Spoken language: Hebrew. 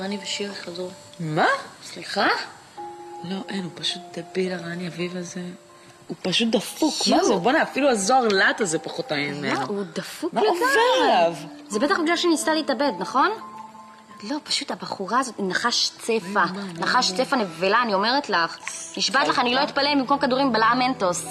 רני ושירי חזרו. מה? סליחה? לא, אין, הוא פשוט דביל, הרני אביב הזה. הוא פשוט דפוק, מה זה? בוא'נה, אפילו הזוהר לאט הזה פחות טעים מה, ממנו. הוא דפוק לגמרי. מה עובר עליו? זה בטח בגלל שניסתה להתאבד, נכון? לא, פשוט הבחורה הזאת היא נחש צפה. נחש צפה נבלה, אני אומרת לך. נשבעת לך, אני לא אתפלא אם במקום כדורים בלעה מנטוס.